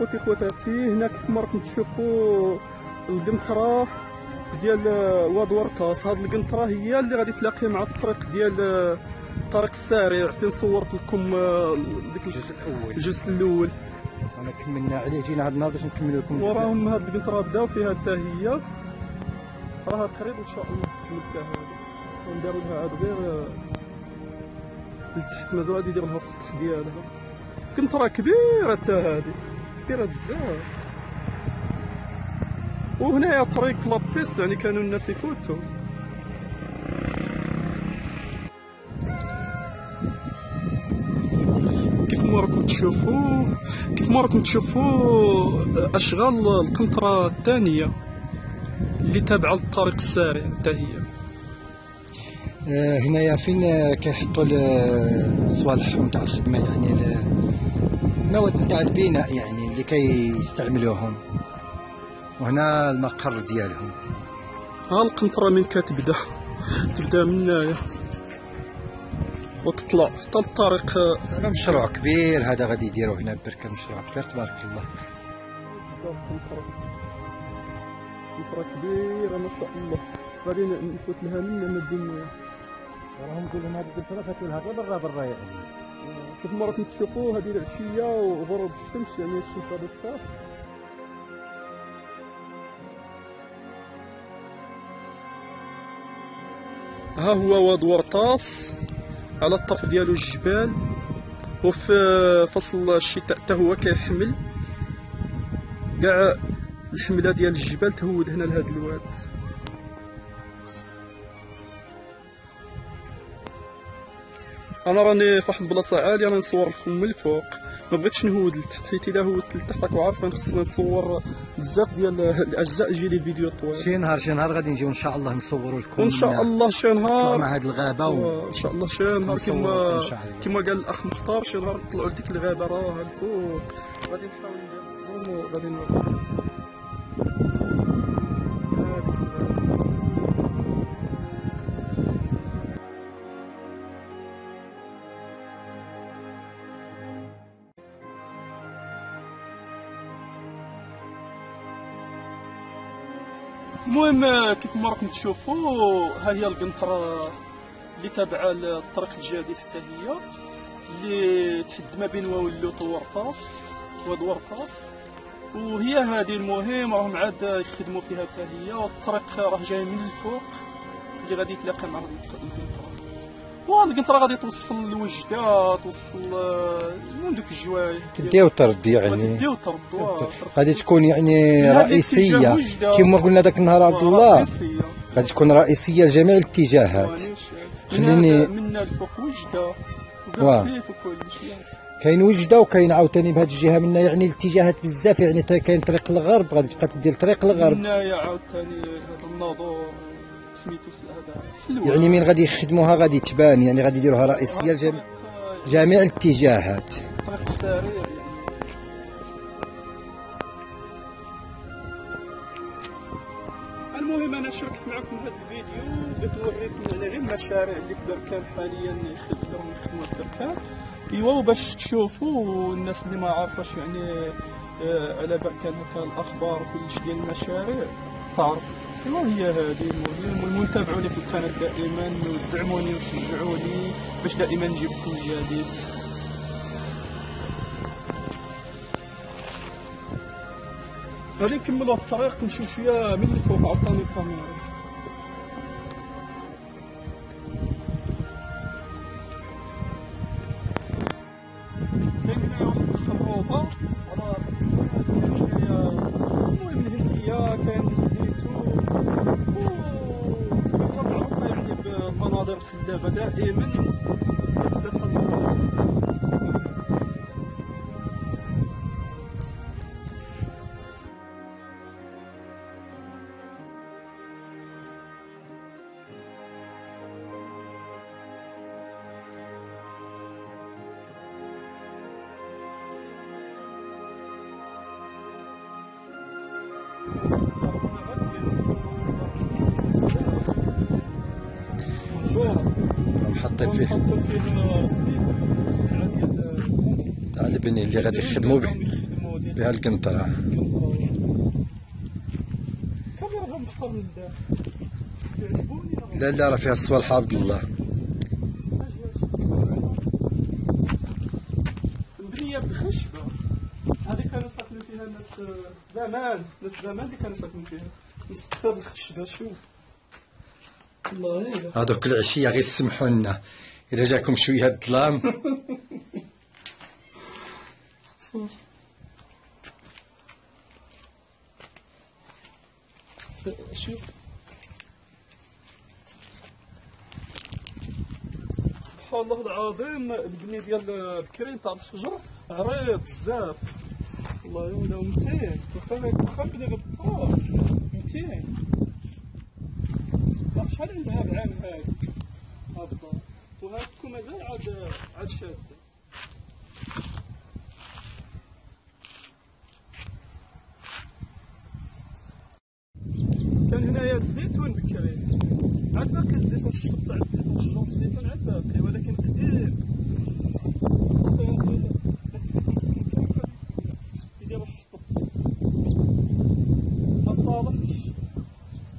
خوتي خواتاتي هنا كيف ما راكم تشوفوا القنطرة ديال واد ورطاس. هاد القنطرة هي اللي غادي تلاقي مع الطريق ديال الطريق السريع. فين صورت لكم آه، ديك الجزء الأول. الجزء الأول. أنا كملنا عليه جينا النهار باش نكمل لكم وراهم هاد القنطرة بداو فيها حتى هي. راها قريب إن شاء الله تكمل هذه ونديروا لها عاد غير آه، لتحت مازال غادي يدير لها السطح ديالها. قنطرة كبيرة حتى هذه كبيرة بزاف. وهنايا طريق لابيست يعني كانوا الناس يفوتوا. كيف ما راكم تشوفوا كيف ما راكم تشوفوا أشغال القنطرة الثانية اللي تابعة للطريق السريع حتى هي. آه هنايا فين آه، كيحطوا ال- صوالحهم تاع الخدمة يعني ال- المواد تاع البناء يعني. اللي كيستعملوهم وهنا المقر ديالهم. ها القنطرة من كتبدا تبدا من هنايا وتطلع حتى الطريق. هذا مشروع كبير. هذا غادي يديروه هنا بركة مشروع كبير. تبارك الله. قنطرة كبيرة ما شاء الله. غادي نفوت لها من بين راهم يقولوا هذه الفرقه كلها برا برا يعني كيف ما راكم تشوفوا هذه العشية وغروب الشمس يعني الشمس غادي تطيح ها هو واد ورطاس على الطرف ديالو الجبال وفي فصل الشتاء حتى هو كيحمل. كاع الحملة ديال الجبال تهود هنا لهاد الواد. أنا راني في واحد البلاصه عالية راني نصور لكم من الفوق. ما بغيتش نهود لتحت حيت اذا هودت لتحت راكم عارفين خصني نصور بزاف ديال الأجزاء يجي لي فيديو طويل. شي نهار شي نهار غادي نجيو إن شاء الله نصوروا لكم وإن شاء الله شي نهار. مع هذه الغابة و... ان شاء الله شي نهار كما. كما قال الأخ مختار شي نهار نطلعوا لديك الغابة راه الفوق. غادي نحاول ندير الزوم وغادي نوريكم المهم كيف ما راكم تشوفوا ها هي القنطرة اللي تابعة للطريق الجديد حتى هي اللي تحد ما بين واولوط وورطاس واد ورطاس وهي هذه المهم راهم عاد يخدموا فيها حتى هي. والطريق راه جاي من الفوق اللي غادي يتلاقى مع هاد القنطرة وهاد القنطرة غادي توصل لوجدة توصل آه، المهم دوك الجوايه تدي وترد يعني. تدي وترد غادي تكون يعني رئيسية. كما قلنا ذاك النهار عبد الله. غادي تكون رئيسية لجميع الاتجاهات. خليني- منا الفوق وجدة شيء. كاين وجدة وكاين عاوتاني بهذه الجهة. منا يعني الاتجاهات بزاف يعني كاين طريق الغرب غادي تبقى تدير طريق الغرب. هنايا عاوتاني هذا الناظور. سميتو هذا يعني من غادي يخدموها غادي تبان يعني غادي يديروها رئيسيه لجميع جميع الاتجاهات. طريق يعني. المهم أنا شاركت معكم هذا الفيديو بغيت نوريكم على غير المشاريع اللي في بركان حاليا يخدموا يخدموا في بركان أيوا وباش تشوفوا الناس اللي ما عارفاش يعني آه، على بركان هكا الأخبار وكل شيء ديال المشاريع تعرف. أيوا هي هذه. المهم المهم تابعوني في القناة دائما ودعموني وشجعوني باش دائما نجيب لكم جديد غادي نكملوا الطريق نمشيو شوية من الفوق عطاني الكاميرا. حاطين فيه. تاع البني اللي غادي يخدموا به بها القنطرة. لا لا راه فيها الصوالح عبد الله. مبنية بالخشبة هذه كانوا ساكنين فيها الناس زمان ناس زمان اللي كانوا ساكنين فيها. مستخدم الخشبة شوف. هذوك العشية غير سمحوا لنا إذا جاكم شوية الظلام. شوف سبحان الله العظيم. البني ديال الكرين تاع الحجر عريض بزاف. الله يولا 200 واخا واخا بالطار 200 لا شحال عندها بعام هاد الدار وهادكو مازال عاد عاد شادة. كان هنايا الزيتون بكري؟ عاد باقي الزيتون الشط تاع الزيتون شجر الزيتون عاد باقي ولكن قديم صافي هاد- داك الزيتون مسكين كان كان يديرو الشطب ما صالحش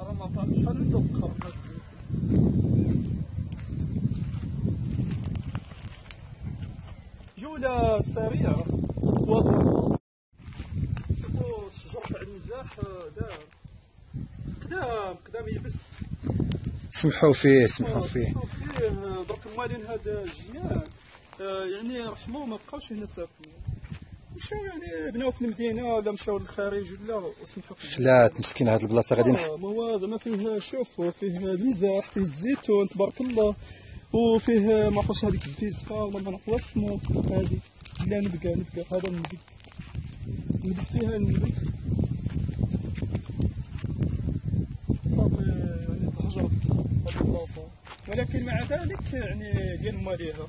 راه ما عرفتش شحال عنده بقر هاد الزيتون جولة سريعة واضحة شوفوا الشجر تاع آه، قدام قدام يبس سمحوا فيه. سمحوا فيه فيه درك مالين هذا الجيال آه، يعني رحموا ما بقاوش هنا ساكنين مشاو يعني بناو في المدينة ولا مشاو للخارج ولا وسمحوا في فلات مسكين هاد البلاصة غادي نح- آه، ما هو زعما فيه شوف فيه المزاح فيه الزيتون تبارك الله. وفيه ما عرفتش هذيك الزبيزفه ولا ما نعرف اسمه. هذه لا نبقى نبقى. هذا النبق نبق فيها النبق صافي يعني تهجرت البلاصه ولكن مع ذلك يعني ديال ماليها.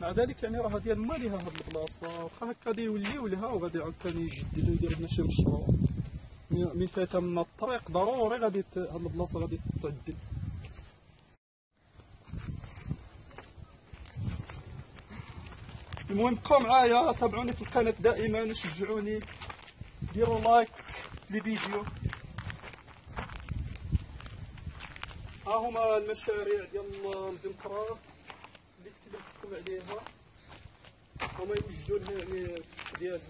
مع ذلك يعني راه ديال ماليها هاد البلاصة. واخا هكا غادي يوليو لها وغادي عاوتاني يجددوا يديروا لنا شي مشروع من فات من الطريق ضروري غادي هاد البلاصة غادي تعدل. المهم بقاو معايا تابعوني في القناة دائما شجعوني. ديروا لايك لفيديو ها هما المشاريع ديال البنكرة اللي كتبت لكم عليها. هما يوجدوا لها يعني السقف ديالها.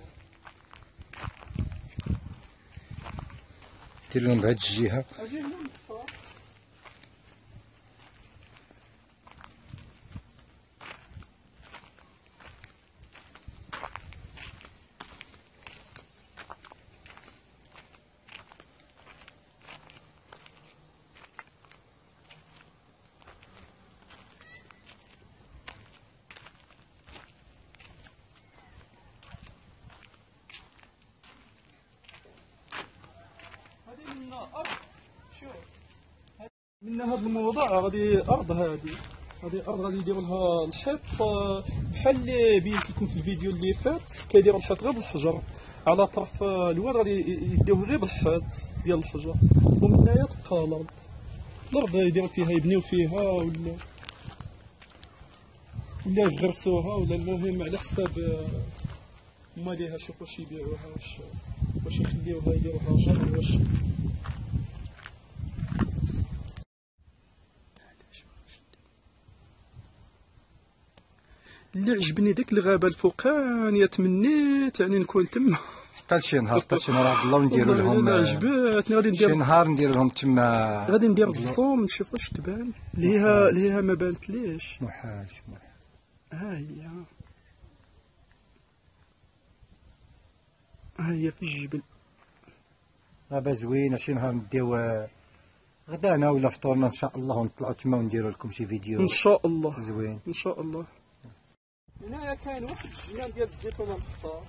ديروا لهم بهاد الجهة؟ هذه هنا البنكرة هذه من أرض شوف من هذا الموضوع غادي أرض هذه. هذه أرض غادي يديروا لها الحيط. بحال اللي بينت لكم في الفيديو اللي فات كيديروا الحيط غير بالحجر. على طرف الواد غادي يديوه غير بالحيط ديال الحجر. ومن هنايا تبقى الأرض. الأرض يديروا فيها يبنيو فيها ولا ولا يغرسوها ولا المهم على حساب ماليها شوف واش يبيعوها واش واش يخليوها يديروها جر واش اللي عجبني ديك الغابة الفوقانيه تمنيت يعني نكون تما. حتى شي نهار حتى شي نهار عبد الله والله لهم إلا آه، عجبتني غادي شي ندير نهار ندير لهم تما. غادي ندير الزوم نشوف واش تبان. اللي هي ما بانت ليش. محاش محاش. ها هي. ها هي في الجبل. غابة زوينة شي نهار نديو آه، غدانا ولا فطورنا إن شاء الله ونطلعوا تما ونديروا لكم شي فيديو. إن شاء الله. زوين. إن شاء الله. هنايا كاين واحد الجنان ديال الزيتون المختار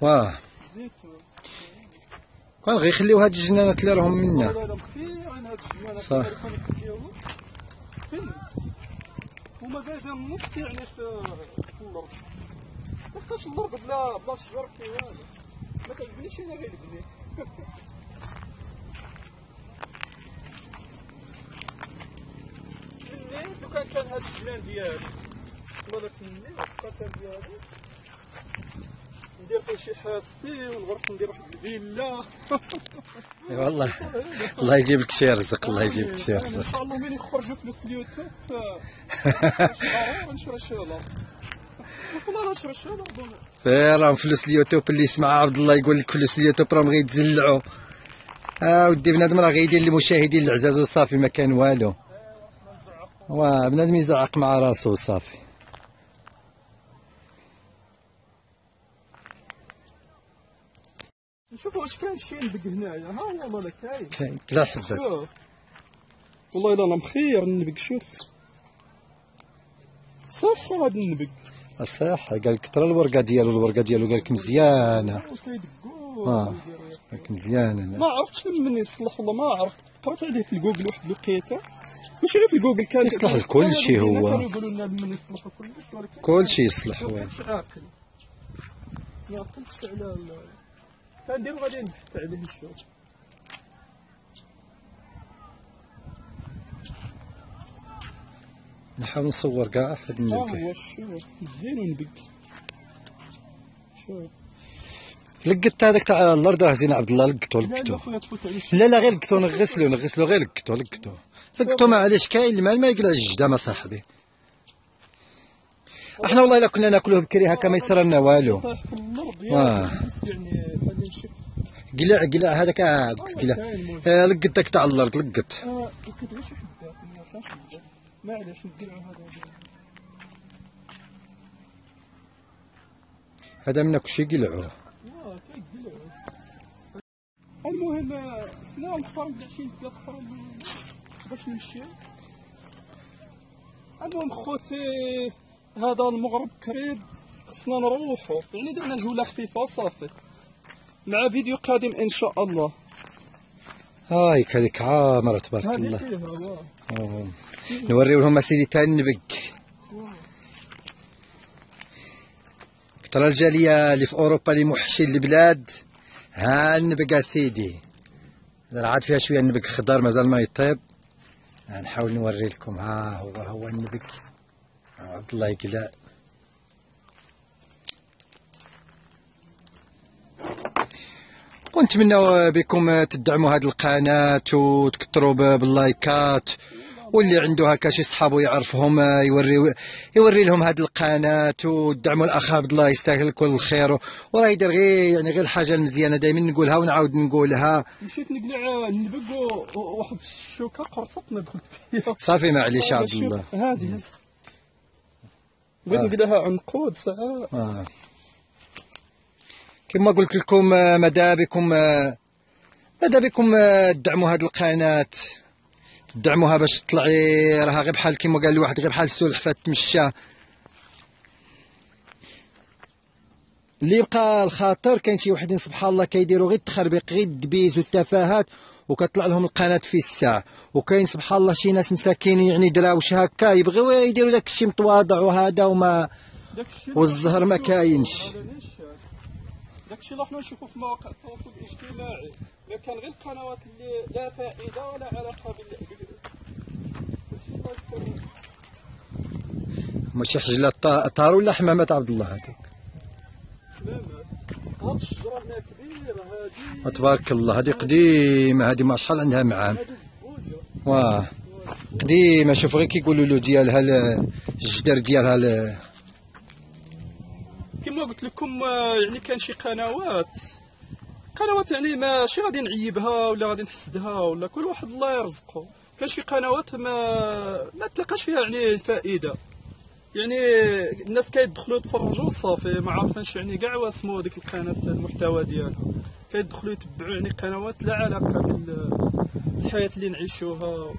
واه. الزيتون كان غيخليو هاد الجنانات اللي راهم منا. صح. هما جاي جا النص يعني في في الأرض ما بقاش الأرض بلا بلا شجر كي هذا. ما تعجبنيش أنا غير البني. تمنيت لو كان كان هاد الجنان ديالي والله. تمنيت لو كان كان ديالي ندير فيه شي حاسي ونغرس ندير واحد الفيلا اي والله الله يجيب لك شي رزق الله يجيب لك شي ان رزق شاء الله من يخرجوا فلوس اليوتيوب نشري شالا والله نشري فلوس اليوتيوب اللي يسمع عبد الله يقول لك فلوس اليوتيوب راهم غيتزلعوا. آه ودي بنادم راه غيدير للمشاهدين العزاز وصافي ما كان والو. واه بنادم يزعق مع راسو وصافي. نشوف واش كاين شي نبق هنايا. ها والله لا كاين؟ كاين كلا حبات شوف. والله إلا أنا مخير النبق شوف. صح هذا النبق صح قال لك ترى الورقة ديالو الورقة ديالو قال لك مزيانة. آه قال لك مزيانة. ما عرفتش من يصلح والله ما عرفت. قرأت عليه في الجوجل واحد الوقيتة. ماشي غير في الجوجل كان يصلح لكل شيء هو. كانوا يقولوا لنا من يصلح كلش ولكن كل شيء يصلح عاقل. ما عقلتش على كندير غادي نبحث عليه نشوف نحاول نصور كاع حد النبي هو شوف زين ونبق شوف لقيت هذاك تاع الأرض راه زين عبد الله لقيتو لقيتو. لا لا غير لقيتو نغسلو نغسلو غير لقيتو لقيتو. لقيتو معليش كاين المال ما يقلع الجدام صاحبي إحنا والله إلا كنا ناكلوه بكري هكا ما يصير لنا والو. بس يعني قلع قلع هذاك آه، قلع لقيت. داك تاع الأرض شي بزاف معليش نديرو هذا. هذا من كلشي قلعوه آه،. المهم سنا كاع شي بلاصه أخرى باش نمشي. المهم خوتي هذا المغرب قريب. خصنا نروحو. يعني درنا جولة خفيفة صافي مع فيديو قادم إن شاء الله. هايك هذيك عامره تبارك الله. آه. نوريو لهم سيدي النبق ترى الجالية اللي في أوروبا اللي موحشين البلاد. ها النبق سيدي. راه عاد فيها شوية النبق خضر مازال ما يطيب. نحاول نوري لكم. ها هو هو النبق عبد الله يقلع. ونتمنى بكم تدعموا هذه القناة وتكثروا باللايكات واللي عنده هكا شي صحابو يعرفهم يوري يوري لهم هذه القناة وتدعموا الأخ عبد الله يستاهل كل الخير وراه يدير غير يعني غير الحاجة المزيانة دائما نقولها ونعاود نقولها. مشيت نقلع النبق واحد الشوكة قرصتنا دخلت فيها. صافي معليش عبد الله. هذه. بغيت آه. نقلعها عنقود ساعة. آه. كما قلت لكم آه، ماذا بكم آه، ماذا بكم آه، تدعموا هذه القناة. تدعموها باش تطلعي راها غير بحال كما قال الواحد غير بحال السلحفاة تمشى اللي يبقى الخاطر كاين شي وحدين سبحان الله كيديروا غير التخربيق غير الدبيز والتفاهات وكتطلع لهم القناة في الساعة. وكاين سبحان الله شي ناس مساكين يعني دراوش هكا يبغيو يديروا داك الشيء متواضع وهذا وما والزهر ما كاينش. داك الشيء اللي حنا نشوفوا في مواقع التواصل الاجتماعي. ما كان غير القنوات اللي لا فائدة ولا علاقة بال ماشي حجلة طا- طار ولا حمامات عبد الله هذيك حمامات. هاد الشجرة هنا كبيرة هادي تبارك الله هذه قديمة هذه ما شحال عندها معام هادي واه قديمة شوف غير كيقولوا له ديالها ال- الجدر ديالها يعني كان شي قنوات. قنوات يعني ماشي غادي نعيبها ولا غادي نحسدها ولا كل واحد الله يرزقه كان شي قنوات ما ما تلقاش فيها يعني الفائده يعني الناس كيدخلوا يتفرجوا صافي ما عارفينش يعني كاع واسمو ديك القناة المحتوى ديالها. كيدخلوا يتبعوا يعني قنوات لا علاقة بالحياة اللي نعيشوها.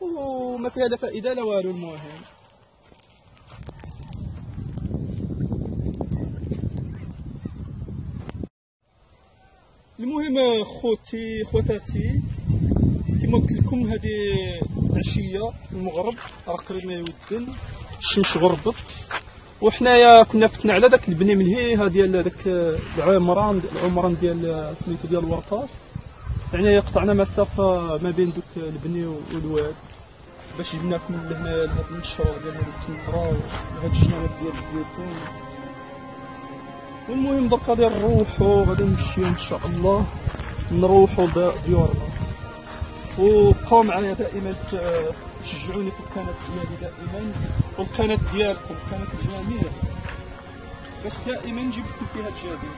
وما فيها لا فائدة لا والو المهم. المهم خوتي خواتاتي كما قلت لكم هذه عشية المغرب راه قريب ما يودن الشمس غربت. وحنايا كنا فتنا على داك البني ملهيها ديال داك العمران العمران ديال سميتو ديال الورطاس يعني قطعنا مسافه ما بين دوك البني والواد باش جبناكم لهنا لهاد النشره ديال هاد التمرة وهاد الجنانات ديال الزيتون. والمهم درك غادي نروحو غادي نمشيو إن شاء الله. نروحو ديورنا وبقاو معايا دائما تشجعوني في القناة ديالي دائما. والقناة ديالكم قناة الجميع. باش دائما نجيب لكم فيها الجديد.